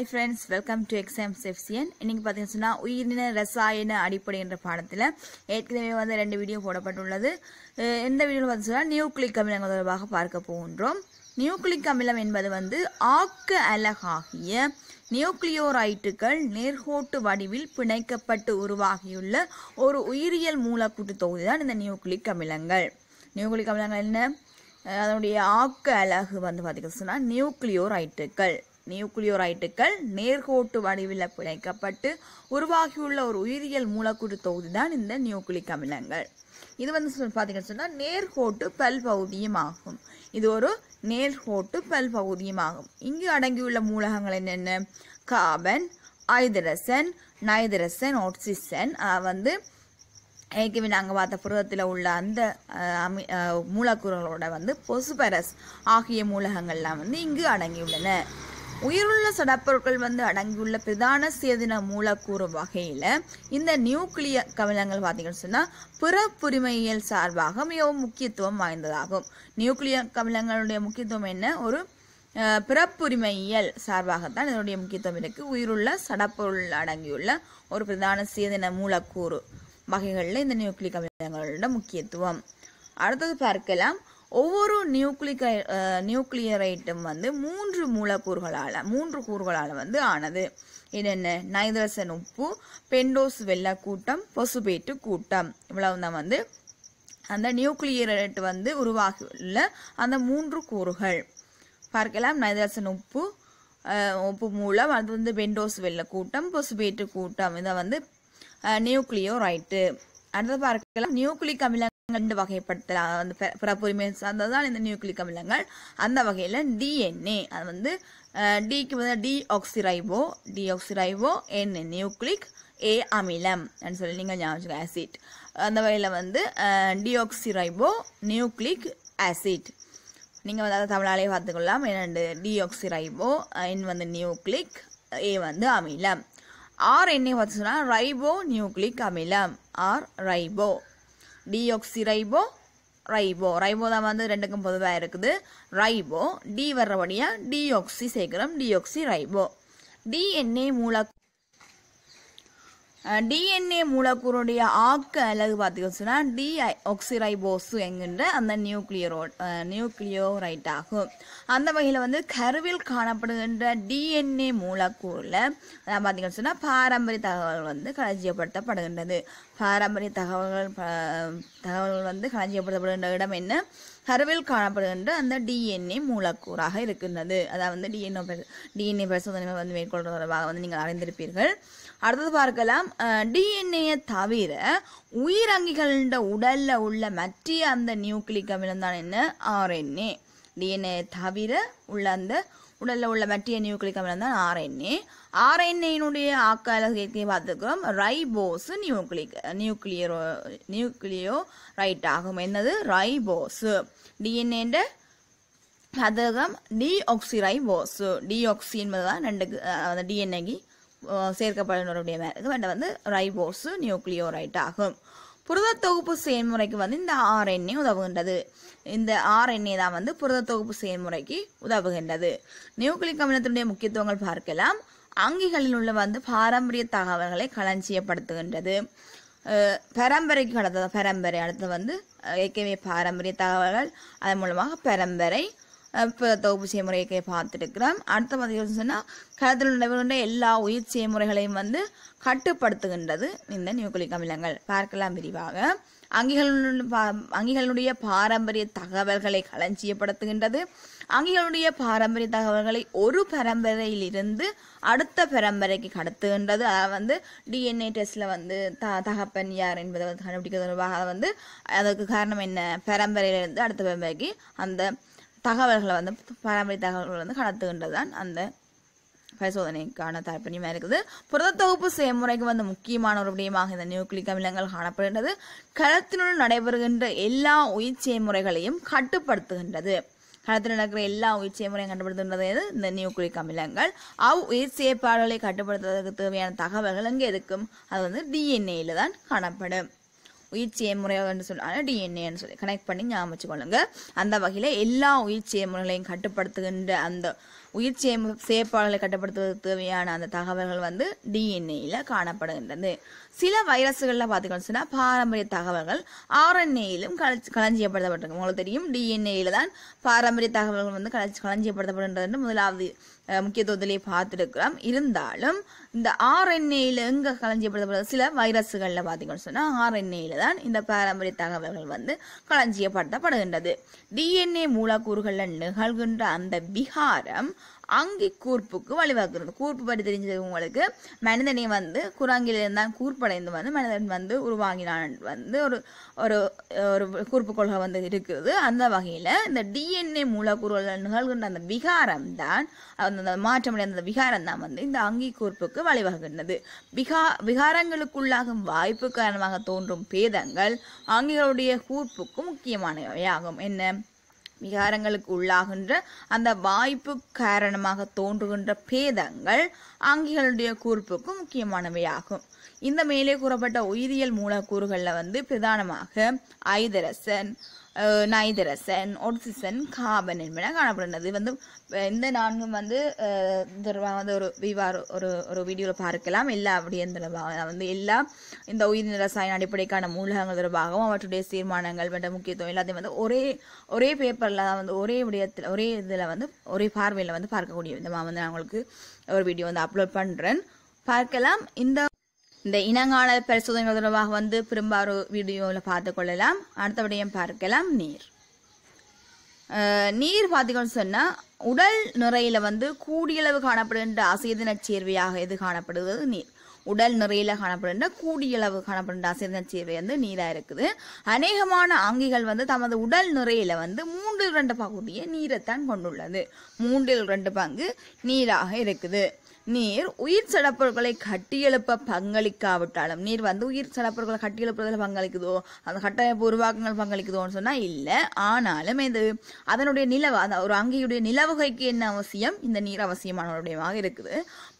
Hi friends welcome to exam செஃப்சியன் இன்னைக்கு பார்த்தீங்கன்னு சொன்னால் உயிரின ரசாயன அடிப்படை என்ற பாடத்தில் ஏற்கனவே வந்து ரெண்டு வீடியோ போடப்பட்டுள்ளது. எந்த வீடியோவில் பார்த்து சொன்னால் நியூக்ளிக் அமிலங்கள் தொடர்பாக பார்க்க போகின்றோம். நியூக்ளிக் அமிலம் என்பது வந்து ஆக்க அலகாகிய நியூக்ளியோரைட்டுகள் நேர்கோட்டு வடிவில் பிணைக்கப்பட்டு உருவாகியுள்ள ஒரு உயிரியல் மூலக்கூட்டு தொகுதி தான் இந்த நியூக்ளிக் அமிலங்கள். நியூக்ளிக் அமிலங்கள் என்ன? அதனுடைய ஆக்க அலகு வந்து பார்த்தீங்கன்னு சொன்னால் நியூக்ளியோரைட்டுகள். நியூக்ளியோரைட்டுகள் நேர்கோட்டு வடிவில் பிணைக்கப்பட்டு உருவாகியுள்ள ஒரு உயிரியல் மூலக்கூறு தொகுதி தான் இந்த நியூக்ளிக் அமிலங்கள். இது வந்து சொல் பார்த்தீங்கன்னு சொன்னால் நேர்கோட்டு பல்பகுதியும் ஆகும். இது ஒரு நேர்கோட்டு பல்பகுதியும் ஆகும். இங்கு அடங்கியுள்ள மூலகங்கள் என்னென்ன? கார்பன் ஐதரசன் நைதரசன் ஆக்சிசன். வந்து ஏற்கனவே நாங்கள் பார்த்த புரதத்தில் உள்ள அந்த அமி மூலக்கூறுகளோட வந்து பொசுபரஸ் ஆகிய மூலகங்கள்லாம் வந்து இங்கு அடங்கியுள்ளன. உயிருள்ள சடப்பொருட்கள் வந்து அடங்கியுள்ள பிரதான சேதின மூலக்கூறு வகையில் இந்த நியூக்ளிய கமிலங்கள் பார்த்தீங்கன்னு சொன்னால் பிறப்புரிமையியல் சார்பாக மிகவும் முக்கியத்துவம் வாய்ந்ததாகும். நியூக்ளிய கமிலங்களுடைய முக்கியத்துவம் என்ன? ஒரு அஹ், பிறப்புரிமையியல் சார்பாகத்தான் இதனுடைய முக்கியத்துவம் இருக்குது உயிருள்ள சடப்பொருள் அடங்கியுள்ள ஒரு பிரதான சேதன மூலக்கூறு வகைகளில் இந்த நியூக்ளிக் அமிலங்களோட முக்கியத்துவம். அடுத்தது பார்க்கலாம். ஒவ்வொரு நியூக்ளிக நியூக்ளியரைட்டும் வந்து மூன்று மூலக்கூறுகளால் மூன்று கூறுகளால் வந்து ஆனது. என்னென்ன நைதரசன் உப்பு பெண்டோஸ் வெள்ள கூட்டம் பொசுபேட்டு கூட்டம். இவ்வளவு தான் வந்து அந்த நியூக்ளியரேட் வந்து உருவாகியுள்ள அந்த மூன்று கூறுகள். பார்க்கலாம். நைதரசன் உப்பு உப்பு மூலம் அது வந்து பெண்டோஸ் வெள்ள கூட்டம் பொசுபேட்டு கூட்டம். இதை வந்து நியூக்ளியோ ரைட்டு அடுத்து பார்க்கலாம். நியூக்ளிக் அமிலங்கள் ரெண்டு வகைப்படுத்தலாம் வந்து பிற- பிறப்புரிமை சார்ந்ததுதான் இந்த நியூக்ளிக் அமிலங்கள். அந்த வகையில் டிஎன்ஏ அது வந்து டிக்கு வந்து டி ஆக்சிரைபோ டி ஆக்சிரைபோ என் நியூக்ளிக் ஏ அமிலம் அப்படின்னு சொல்லி நீங்கள் ஞாபகம் ஆசிட் அந்த வகையில் வந்து டிஆக்சிரைபோ நியூக்ளிக் ஆசிட் நீங்கள் வந்து அதை தமிழாலே பார்த்துக்கொள்ளலாம். என்னண்டு டிஆக்சிரைபோ என் வந்து நியூக்ளிக் ஏ வந்து அமிலம் ஆர் என்ன சொன்னால் ரைபோ நியூக்ளிக் அமிலம் R ribo deoxyribo ribo. Ribo தான் வந்து ரெண்டுக்கும் பொதுவாக இருக்குது. ரைபோ டி வர்றபடியாக டிஆக்சி சேர்க்கிறோம் டிஆக்சி ரைபோ டிஎன்ஏ மூல டிஎன்ஏ மூலக்கூறுடைய ஆக்க அளவு பார்த்தீங்கன்னு சொன்னால் டி ஆக்சிரைபோசு என்கின்ற அந்த நியூக்ளியரோ நியூக்ளியோரைட் ஆகும். அந்த வகையில் வந்து கருவில் காணப்படுகின்ற டிஎன்ஏ மூலக்கூறில் அதான் பார்த்தீங்கன்னு சொன்னால் பாரம்பரிய தகவல்கள் வந்து களஞ்சியப்படுத்தப்படுகின்றது பாரம்பரிய தகவல்கள் தகவல்கள் வந்து களஞ்சியப்படுத்தப்படுகின்ற இடம் என்ன? கருவில் காணப்படுகின்ற அந்த டிஎன்ஏ மூலக்கூறாக இருக்கின்றது. அதாவது டிஎன்ஏ டிஎன்ஏ பரிசோதனை வந்து மேற்கொள்வது தொடர்பாக வந்து நீங்கள் அறிந்திருப்பீர்கள். அடுத்தது பார்க்கலாம். டிஎன்ஏ தவிர உயிரங்கிகளின் உடல்ல உள்ள மற்ற அந்த நியூக்ளிக் அமிலம் தான் என்ன ஆர்என்ஏ டிஎன்ஏ தவிர உள்ள அந்த உடல்ல உள்ள மற்ற நியூக்ளிக் அமிலம் தான் ஆர்என்ஏ ஆர்என்ஏனுடைய ஆக்கால சேர்க்கையை பார்த்துக்கிறோம் ரைபோஸ் நியூக்ளிக் நியூக்ளியரோ நியூக்ளியோ ரைட் ஆகும். என்னது? ரைபோஸ். டிஎன்ஏன்ற பதகம் டிஆக்சிரைபோஸ் டிஆக்சி என்பது தான் ரெண்டு அந்த டிஎன்ஏக்கு சேர்க்கப்படுவதுடைய மேற்கு வேண்ட வந்து ரைபோஸு நியூக்ளியோரைட் ஆகும். புரத தொகுப்பு செயல்முறைக்கு வந்து இந்த ஆர்என்ஏ உதவுகின்றது. இந்த ஆர்என்ஏ தான் வந்து புரத தொகுப்பு செயல்முறைக்கு உதவுகின்றது. நியூக்ளிக் அமிலத்தினுடைய முக்கியத்துவங்கள் பார்க்கலாம். அங்கிகளில் உள்ள வந்து பாரம்பரிய தகவல்களை களஞ்சியப்படுத்துகின்றது. பரம்பரைக்கு கடந்த பரம்பரை அடுத்து வந்து ஏற்கனவே பாரம்பரிய தகவல்கள் அதன் மூலமாக பரம்பரை இப்போ தொகுப்பு செய்முறையை பார்த்துருக்கிறோம். அடுத்த பதிவு சொன்னால் களத்தில் நடைபெறுகின்ற எல்லா உயிர் செய்முறைகளையும் வந்து கட்டுப்படுத்துகின்றது இந்த நியூக்ளிக் அமிலங்கள். பார்க்கலாம் விரிவாக. அங்கிகளுடைய பா- அங்கிகளுடைய பாரம்பரிய தகவல்களை களஞ்சியப்படுத்துகின்றது. அங்கிகளுடைய பாரம்பரிய தகவல்களை ஒரு பரம்பரையிலிருந்து அடுத்த பரம்பரைக்கு கடத்துகின்றது. அதாவது வந்து டிஎன்ஏ டெஸ்டில் வந்து த தகப்பன் யார் என்பதை வந்து கண்டுபிடிக்கிறது தொடர்பாக வந்து அதற்கு காரணம் என்ன? பரம்பரையிலிருந்து அடுத்த பரம்பரைக்கு அந்த தகவல்களை வந்து பாரம்பரிய தகவல்களை வந்து கடத்துகின்றது தான் அந்த பரிசோதனைக்கான தாற்பயமாக இருக்குது. புரத தொகுப்பு செயல்முறைக்கு வந்து முக்கியமான ஒரு விடயமாக இந்த நியூக்ளிக் அமிலங்கள் காணப்படுகின்றது. களத்தினுள் நடைபெறுகின்ற எல்லா உயிர் செயல்முறைகளையும் கட்டுப்படுத்துகின்றது. களத்தில் நடக்கிற எல்லா உயிர் செயல்முறையும் கட்டுப்படுத்துகின்றது இந்த நியூக்ளிக் அமிலங்கள். அவ் உயிர் செயற்பாடுகளை கட்டுப்படுத்துவதற்கு தேவையான தகவல்கள் எங்கே இருக்கும்? அது வந்து டிஎன்ஏயில் தான் காணப்படும். உயிர் செயல்முறைகள்னு என்று சொல்லுவாங்க டிஎன்ஏன்னு சொல்லி கனெக்ட் பண்ணி ஞாபகம் வச்சுக்கொள்ளுங்க. அந்த வகையில் எல்லா உயிர் செயல்முறைகளையும் கட்டுப்படுத்துகின்ற அந்த உயிர் சேம செயற்பாடுகளை கட்டுப்படுத்துவதற்கு தேவையான அந்த தகவல்கள் வந்து டிஎன்ஏயில் காணப்படுகின்றது. சில வைரஸ்களில் பார்த்தீங்கன்னு சொன்னால் பாரம்பரிய தகவல்கள் ஆர்என்ஏயிலும் களஞ்சியப்படுத்தப்பட்டிருக்கு. உங்களுக்கு தெரியும் டிஎன்ஏயில் தான் பாரம்பரிய தகவல்கள் வந்து களஞ்சி களஞ்சியப்படுத்தப்படுகின்றது முதலாவது முக்கியத்துவத்திலே பார்த்துருக்கிறோம். இருந்தாலும் இந்த ஆர்என்ஏல எங்க களஞ்சியப்படுத்தப்படுறது சில வைரஸ்களில் பார்த்தீங்கன்னு சொன்னால் ஆர்என்ஏல தான் இந்த பாரம்பரிய தகவல்கள் வந்து களஞ்சியப்படுத்தப்படுகின்றது. டிஎன்ஏ மூலக்கூறுகளில் நிகழ்கின்ற அந்த விகாரம் அங்கி கூர்ப்புக்கு வழிவகுக்கிறது கூர்ப்பு பற்றி தெரிஞ்சது உங்களுக்கு. மனிதனை வந்து குரங்கிலிருந்தான் கூர்ப்படைந்து வந்து மனிதன் வந்து உருவாகினான். வந்து ஒரு ஒரு ஒரு கூர்ப்பு கொள்கை வந்து இருக்குது. அந்த வகையில் இந்த டிஎன்ஏ மூலக்கூறுகள் நிகழ்கின்ற அந்த விகாரம் தான் அந்த மாற்றமடைந்த அந்த விகாரம் தான் வந்து இந்த அங்கி கூர்ப்புக்கு வழிவகுக்கின்றது. விகா விகாரங்களுக்குள்ளாகும் வாய்ப்பு காரணமாக தோன்றும் பேதங்கள் அங்கிகளுடைய கூர்ப்புக்கு முக்கியமானவையாகும். என்ன? விகாரங்களுக்கு உள்ளாகின்ற அந்த வாய்ப்பு காரணமாக தோன்றுகின்ற பேதங்கள் அங்கிகளுடைய கூர்ப்புக்கு முக்கியமானவையாகும். இந்த மேலே கூறப்பட்ட உயிரியல் மூலக்கூறுகளில் வந்து பிரதானமாக ஐதரசன் நைதரசன் ஒட்சிசன் காபன் என்பன காணப்படுகிறது இது வந்து இந்த நான்கும் வந்து வந்து ஒரு விவார் ஒரு ஒரு வீடியோவில் பார்க்கலாம். எல்லா அப்படியே வந்து எல்லா இந்த உயிரின ரசாயன அடிப்படைக்கான மூலகங்கள் தொடர்பாகவும் அவற்றுடைய தீர்மானங்கள் மற்றும் முக்கியத்துவம் எல்லாத்தையும் வந்து ஒரே ஒரே பேப்பரில் வந்து ஒரே விடயத்தில் ஒரே இதில் வந்து ஒரே பார்வையில் வந்து பார்க்கக்கூடிய விதமாக வந்து நான் உங்களுக்கு ஒரு வீடியோ வந்து அப்லோட் பண்ணுறேன் பார்க்கலாம். இந்த இந்த இனங்காணல் பரிசோதனை தொடர்பாக வந்து திரும்ப ஒரு வீடியோவில் பார்த்து கொள்ளலாம் அடுத்தபடியும் பார்க்கலாம். நீர். நீர் பார்த்தீங்கன்னு சொன்னால் உடல் நிறையில் வந்து கூடியளவு காணப்படுகின்ற அசைதின சேர்வையாக எது காணப்படுவது நீர். உடல் நிறையில் காணப்படுகின்ற கூடியளவு காணப்படுகின்ற அசைதின சேர்வை வந்து நீராக இருக்குது. அநேகமான ஆங்கிகள் வந்து தமது உடல் நிறையில் வந்து மூன்றில் ரெண்டு பகுதியை நீரைத்தான் கொண்டுள்ளது. மூன்றில் ரெண்டு பங்கு நீராக இருக்குது. நீர் உயிர் சடப்பொருட்களை கட்டியெழுப்ப பங்களிக்காவிட்டாலும் நீர் வந்து உயிர் சடப்பொருட்களை கட்டியெழுப்புறதுல பங்களிக்குதோ அந்த கட்டமைப்பு உருவாக்கங்கள் பங்களிக்குதோன்னு சொன்னால் இல்லை. ஆனாலும் இது அதனுடைய நிலவு அந்த ஒரு அங்கியுடைய நிலவுகைக்கு என்ன அவசியம்? இந்த நீர் அவசியமானவருடையமாக இருக்குது.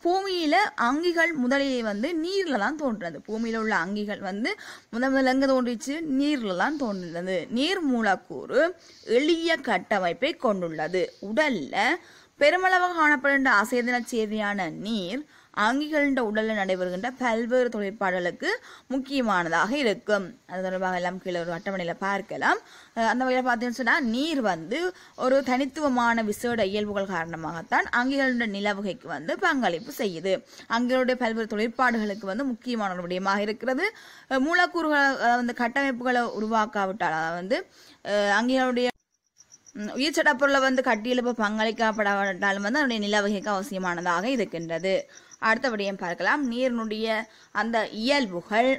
பூமியில் அங்கிகள் முதலில் வந்து நீரில் தான் தோன்றுறது பூமியில் உள்ள அங்கிகள் வந்து முதல் முதல்ல எங்கே தோன்றிச்சு? நீரில் தான் தோன்றுறது நீர் மூலக்கூறு எளிய கட்டமைப்பை கொண்டுள்ளது. உடலில் பெருமளவாக காணப்படுகின்ற அசைதன சேதியான நீர் ஆங்கிகளின் உடலில் நடைபெறுகின்ற பல்வேறு தொழிற்பாடுகளுக்கு முக்கியமானதாக இருக்கும். அது தொடர்பாக எல்லாம் கீழே ஒரு அட்டவணையில் பார்க்கலாம். அந்த வகையில் பார்த்தீங்கன்னு சொன்னால் நீர் வந்து ஒரு தனித்துவமான விசேட இயல்புகள் காரணமாகத்தான் ஆங்கிகளுடைய நிலவகைக்கு வந்து பங்களிப்பு செய்யுது. அங்கிகளுடைய பல்வேறு தொழிற்பாடுகளுக்கு வந்து முக்கியமான ஒரு விடயமாக இருக்கிறது. மூலக்கூறுகளை வந்து கட்டமைப்புகளை உருவாக்காவிட்டால் வந்து அங்கிகளுடைய உயிர் சட்டப்பொருளை வந்து கட்டியெழுப்ப பங்களிக்கப்படாவிட்டாலும் வந்து அதனுடைய நில வகைக்கு அவசியமானதாக இருக்கின்றது. அடுத்தபடியும் பார்க்கலாம். நீரினுடைய அந்த இயல்புகள்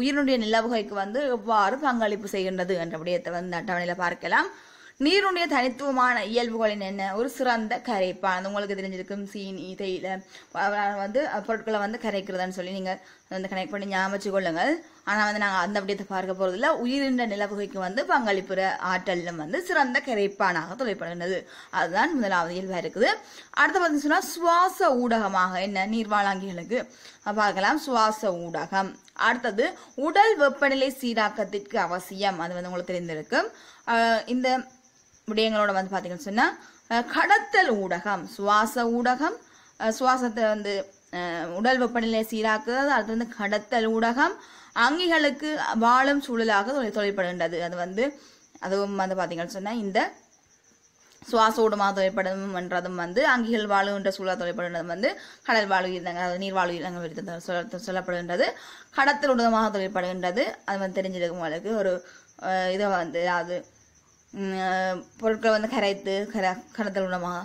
உயிரினுடைய நிலவுகைக்கு வந்து எவ்வாறு பங்களிப்பு செய்கின்றது என்ற விடயத்தை வந்து அட்டவணையில் பார்க்கலாம். நீருடைய தனித்துவமான இயல்புகளின் என்ன? ஒரு சிறந்த கரைப்பான். அது உங்களுக்கு தெரிஞ்சிருக்கும். சீனி தேயிலை வந்து பொருட்களை வந்து கரைக்கிறதுன்னு சொல்லி நீங்கள் வந்து கனெக்ட் பண்ணி ஞாபகம் கொள்ளுங்கள் ஆனால் வந்து நாங்கள் அந்த விடயத்தை பார்க்க போகிறதில்ல உயிரின்ற நிலவுகைக்கு வந்து பங்களிப்புற ஆற்றலும் வந்து சிறந்த கரைப்பானாக தொழிற்படுகின்றது அதுதான் முதலாவது இயல்பாக இருக்குது. அடுத்து பார்த்தீங்கன்னா சொன்னால் சுவாச ஊடகமாக என்ன? நீர்வாழாங்கிகளுக்கு. பார்க்கலாம். சுவாச ஊடகம். அடுத்தது உடல் வெப்பநிலை சீராக்கத்திற்கு அவசியம். அது வந்து உங்களுக்கு தெரிந்திருக்கும் இந்த விடயங்களோட வந்து பார்த்தீங்கன்னு சொன்னால் கடத்தல் ஊடகம். சுவாச ஊடகம். சுவாசத்தை வந்து உடல் வெப்பநிலையை சீராக்குறது அது வந்து கடத்தல் ஊடகம் அங்கிகளுக்கு வாழும் சூழலாக தொழில் தொழிற்படுகின்றது அது வந்து அதுவும் வந்து பார்த்தீங்கன்னு சொன்னால் இந்த சுவாச ஊடமாக தொழிற்படும் என்றதும் வந்து அங்கிகள் வாழுகின்ற சூழல் தொழிற்படுகிறது வந்து கடல் வாழ் உயிரினங்கள் அதாவது நீர் வாழ் உயிரினங்கள் குறித்து சொல்ல சொல்லப்படுகின்றது. கடத்தல் ஊடகமாக தொழிற்படுகின்றது அது வந்து தெரிஞ்சிருக்கும் உங்களுக்கு. ஒரு இதை வந்து அது பொருட்களை வந்து கரைத்து கர கடத்தல் உடமாக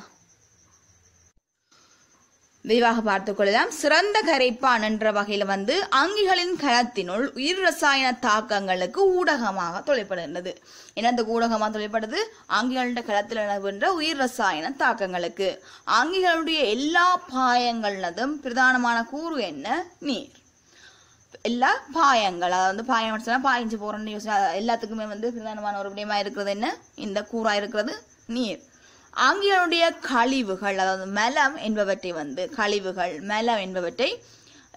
விரிவாக பார்த்துக் கொள்ளலாம். சிறந்த கரைப்பான் என்ற வகையில் வந்து அங்கிகளின் கலத்தினுள் உயிர் ரசாயன தாக்கங்களுக்கு ஊடகமாக தொழிற்படுகின்றது என்ன அந்த ஊடகமாக தொழிற்படுது அங்கிகளின் களத்தில் நிலவுகின்ற உயிர் ரசாயன தாக்கங்களுக்கு. அங்கிகளுடைய எல்லா பாயங்களதும் பிரதானமான கூறு என்ன? நீர். எல்லா பாயங்கள் அதாவது வந்து பாயம் சொன்னா பாய்ஞ்சு போறோம்னு யோசனை எல்லாத்துக்குமே வந்து பிரதானமான ஒரு விடயமா இருக்கிறது என்ன? இந்த கூறா இருக்கிறது நீர். ஆங்கிலனுடைய கழிவுகள் அதாவது மலம் என்பவற்றை வந்து கழிவுகள் மலம் என்பவற்றை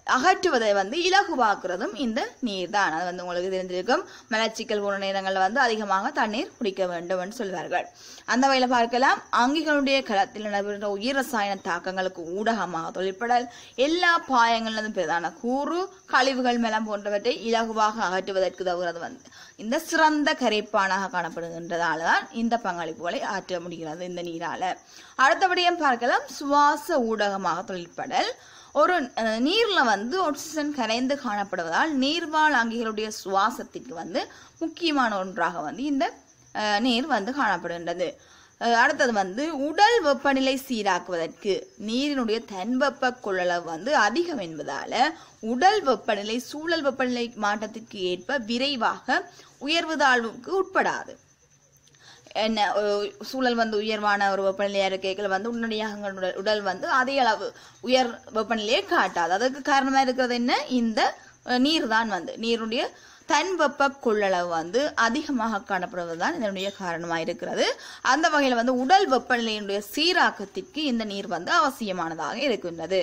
அகற்றுவதை வந்து இலகுவாக்குறதும் இந்த நீர் தான் அது வந்து உங்களுக்கு தெரிஞ்சிருக்கும் மலச்சிக்கல் போன நேரங்களில் வந்து அதிகமாக தண்ணீர் குடிக்க வேண்டும் என்று சொல்வார்கள். அந்த வகையில் பார்க்கலாம். அங்கிகளுடைய களத்தில் நடைபெறுகின்ற உயிர் ரசாயன தாக்கங்களுக்கு ஊடகமாக தொழிற்படல் எல்லா பாயங்களிலும் பிரதான கூறு கழிவுகள் மேலம் போன்றவற்றை இலகுவாக அகற்றுவதற்கு உதவுகிறது வந்து. இந்த சிறந்த கரைப்பானாக காணப்படுகின்றதால தான் இந்த பங்களிப்புகளை ஆற்ற முடிகிறது இந்த நீரால. அடுத்தபடியும் பார்க்கலாம். சுவாச ஊடகமாக தொழிற்படல். ஒரு நீரில் நீர்ல வந்து ஆக்சிஜன் கரைந்து காணப்படுவதால் நீர்வாழ் அங்கிகளுடைய சுவாசத்திற்கு வந்து முக்கியமான ஒன்றாக வந்து இந்த நீர் வந்து காணப்படுகின்றது. அடுத்தது வந்து உடல் வெப்பநிலை சீராக்குவதற்கு நீரினுடைய தன்வெப்ப கொள்ளளவு வந்து அதிகம் என்பதால உடல் வெப்பநிலை சூழல் வெப்பநிலை மாற்றத்திற்கு ஏற்ப விரைவாக உயர்வு தாழ்வுக்கு உட்படாது. என்ன சூழல் வந்து உயர்வான ஒரு வெப்பநிலையாக இருக்கைகள் வந்து உடனடியாக உடல் உடல் வந்து அதே அளவு உயர் வெப்பநிலையை காட்டாது. அதற்கு காரணமாக இருக்கிறது என்ன? இந்த நீர் தான் வந்து. நீருடைய தன் வெப்ப கொள்ளளவு வந்து அதிகமாக காணப்படுவது தான் இதனுடைய காரணமாக இருக்கிறது. அந்த வகையில் வந்து உடல் வெப்பநிலையினுடைய சீராக்கத்திற்கு இந்த நீர் வந்து அவசியமானதாக இருக்கின்றது.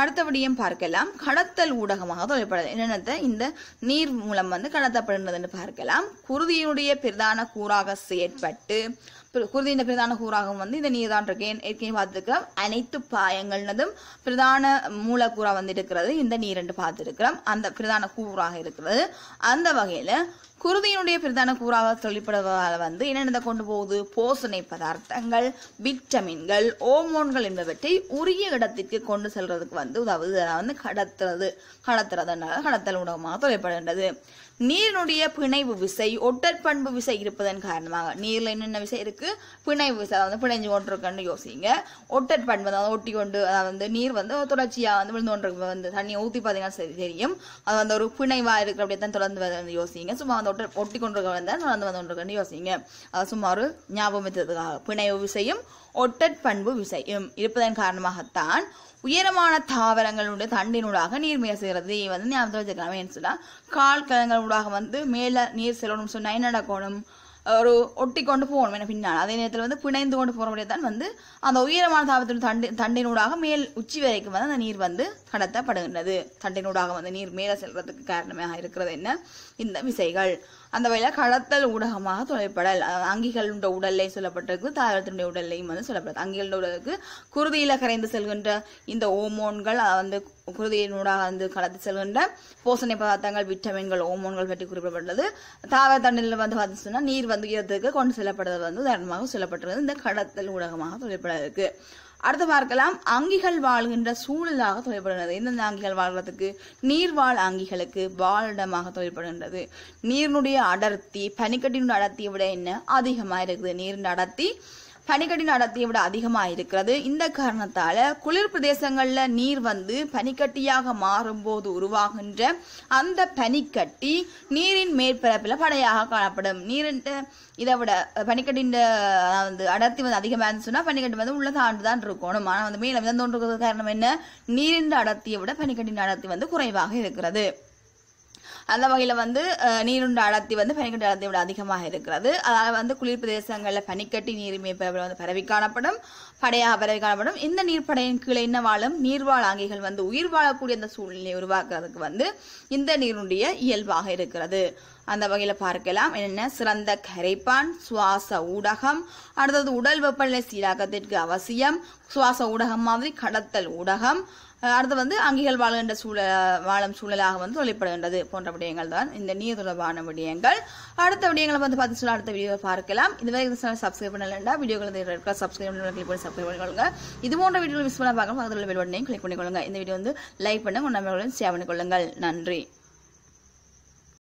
அடுத்தபடியும் பார்க்கலாம். கடத்தல் ஊடகமாக தொழிற்படுது என்னென்ன இந்த நீர் மூலம் வந்து கடத்தப்படுகிறதுன்னு பார்க்கலாம். குருதியினுடைய பிரதான கூறாக செயற்பட்டு குருதியின் பிரதான கூறாகவும் வந்து இந்த நீர் தான் இருக்கு ஏற்கனவே பார்த்துருக்கிறோம் அனைத்து பாயங்கள்னதும் பிரதான மூலக்கூறா வந்து இருக்கிறது இந்த நீர் என்று பார்த்துருக்கிறோம். அந்த பிரதான கூறாக இருக்கிறது. அந்த வகையில குருதியினுடைய பிரதான கூறாக தொழிற்படுவதால் வந்து என்னென்ன கொண்டு போகுது? போசனை பதார்த்தங்கள் விட்டமின்கள் ஓமோன்கள் என்பவற்றை உரிய இடத்திற்கு கொண்டு செல்றதுக்கு வந்து உதவுது அதை வந்து கடத்துறது கடத்துறதுனால கடத்தல் ஊடகமாக தொழிற்படுகின்றது நீரினுடைய பிணைவு விசை ஒட்டற்பண்பு விசை இருப்பதன் காரணமாக. நீரில் என்னென்ன விசை இருக்கு? பிணைவு விசை. அதாவது பிணைஞ்சு கொண்டிருக்குன்னு யோசிங்க. ஒட்டற்பண்பு அதாவது ஒட்டி கொண்டு அதாவது வந்து நீர் வந்து தொடர்ச்சியாக வந்து விழுந்து கொண்டிருக்கு வந்து தண்ணியை ஊற்றி பார்த்தீங்கன்னா சரி தெரியும். அது வந்து ஒரு பிணைவாக இருக்கிற அப்படியே தான் தொடர்ந்து வந்து யோசிங்க. சும்மா வந்து ஒட்ட ஒட்டி கொண்டிருக்க வந்து தொடர்ந்து வந்து கொண்டிருக்கன்னு யோசிங்க. அது சும்மா ஒரு ஞாபகம் வைத்ததுக்காக பிணைவு விசையும் ஒட்டற்பண்பு விசையும் இருப்பதன் காரணமாகத்தான் உயரமான தாவரங்களுடைய தண்டினூடாக நீர் மேல செய்கிறது வந்து ஞாபகத்தில் வச்சுக்கலாம் ஏன்னு சொன்னா கால் கலங்களூடாக வந்து மேலே நீர் செல்லணும் சொன்னா என்ன நடக்கணும்? ஒரு ஒட்டி கொண்டு போகணும் என்ன பின்னால். அதே நேரத்தில் வந்து பிணைந்து கொண்டு போகிறபடியே தான் வந்து அந்த உயரமான தாவரத்தின் தண்டி தண்டினூடாக மேல் உச்சி வரைக்கும் வந்து அந்த நீர் வந்து கடத்தப்படுகின்றது. தண்டினூடாக வந்து நீர் மேலே செல்வதற்கு காரணமாக இருக்கிறது என்ன? இந்த விசைகள். அந்த வகையில் கடத்தல் ஊடகமாக தொலைப்படல் அஹ் அங்கிகளுடைய உடல்லை சொல்லப்பட்டிருக்கு தாவரத்தினுடைய உடல்லையும் வந்து சொல்லப்படுது. அங்கிகளுடைய உடலுக்கு குருதியில் கரைந்து செல்கின்ற இந்த ஓமோன்கள் வந்து வந்து குருதியினூடாக வந்து கடத்தி செல்கின்ற போசணை பதார்த்தங்கள் விட்டமின்கள் ஓமோன்கள் பற்றி குறிப்பிடப்பட்டுள்ளது. தாவர தண்ணில் வந்து பார்த்து சொன்னால் நீர் வந்து உயரத்துக்கு கொண்டு செல்லப்படுறது வந்து உதாரணமாக சொல்லப்பட்டிருக்கிறது. இந்த கடத்தல் ஊடகமாக தொலைப்படல் இருக்குது அடுத்து பார்க்கலாம் அங்கிகள் வாழ்கின்ற சூழலாக தொழிற்படுகிறது எந்தெந்த அங்கிகள் நீர் நீர்வாழ் அங்கிகளுக்கு வாழிடமாக தொழிற்படுகின்றது நீரினுடைய அடர்த்தி பனிக்கட்டினுடைய அடர்த்தியை விட என்ன? அதிகமாக இருக்குது நீரின் அடர்த்தி பனிக்கட்டின் அடர்த்தியை விட அதிகமாக இருக்கிறது. இந்த காரணத்தால் குளிர் பிரதேசங்களில் நீர் வந்து பனிக்கட்டியாக மாறும்போது உருவாகின்ற அந்த பனிக்கட்டி நீரின் மேற்பரப்பில் படையாக காணப்படும். நீரின் இதை விட பனிக்கட்டின் வந்து அடர்த்தி வந்து அதிகமாக இருந்துச்சுன்னா பனிக்கட்டி வந்து உள்ள தாண்டு தான் இருக்கணும். ஆனால் வந்து மேலே தோன்றுறது காரணம் என்ன? நீரின் அடர்த்தியை விட பனிக்கட்டின் அடர்த்தி வந்து குறைவாக இருக்கிறது. அந்த வகையில் வந்து நீருண்ட அடர்த்தி வந்து பனிக்கட்டி அடர்த்தி விட அதிகமாக இருக்கிறது. அதனால் வந்து குளிர் பிரதேசங்களில் பனிக்கட்டி நீர் மேற்பரப்பில் வந்து பரவி காணப்படும் படையாக பரவி காணப்படும். இந்த நீர்ப்படையின் கீழே என்ன வாழும்? நீர்வாழ் ஆங்கிகள் வந்து உயிர் வாழக்கூடிய அந்த சூழ்நிலையை உருவாக்குறதுக்கு வந்து இந்த நீருடைய இயல்பாக இருக்கிறது. அந்த வகையில் பார்க்கலாம். என்னென்ன? சிறந்த கரைப்பான் சுவாச ஊடகம். அடுத்தது உடல் வெப்பநிலை சீராக்கத்திற்கு அவசியம். சுவாச ஊடகம் மாதிரி கடத்தல் ஊடகம். அடுத்து வந்து அங்கிகள் வாழ்கின்ற சூழ வாழும் சூழலாக வந்து தொழிற்படுகின்றது போன்ற விடயங்கள் தான் இந்த நீர் தொடர்பான விடயங்கள். அடுத்த விடயங்களை வந்து பார்த்து சொல்ல அடுத்த வீடியோ பார்க்கலாம். இதுவரை சப்ஸ்கிரைப் பண்ணலண்டா வீடியோக்களை சப்ஸ்கிரைப் பண்ணி கிளிக் பண்ணி சப்ஸ்கிரைப் பண்ணிக்கொள்ளுங்க. இது போன்ற வீடியோ மிஸ் பண்ண பார்க்கலாம் அதில் பெல் பட்டனையும் கிளிக் பண்ணிக்கொள்ளுங்க. இந்த வீடியோ வந்து லைக் பண்ணுங்க. உங்கள் நண்பர்களுடன் ஷேர் பண்ணிக்கொள்ளுங்கள். நன்றி.